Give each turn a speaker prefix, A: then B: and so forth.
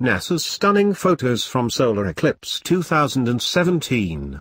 A: NASA's stunning photos from solar eclipse 2017.